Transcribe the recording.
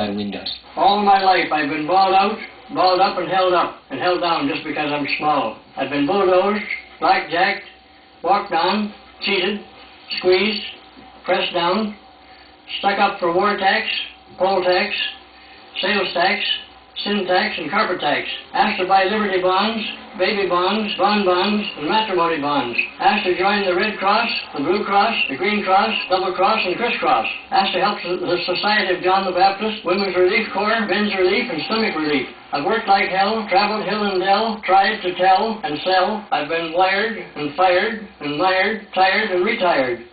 by windows. All my life I've been balled out, balled up and held up, and held down just because I'm small. I've been bulldozed, blackjacked, walked on, cheated, squeezed, pressed down, stuck up for war tax, poll tax, sales tax, sin tax, and carpet tax. Asked to buy Liberty bonds, baby bonds, bond bonds, and matrimony bonds. Asked to join the Red Cross, the Blue Cross, the Green Cross, Double Cross, and Crisscross. Asked to help the the Society of John the Baptist, Women's Relief Corps, Men's Relief, and Stomach Relief. I've worked like hell, traveled hill and dell, tried to tell and sell. I've been wired and fired and mired, tired and retired.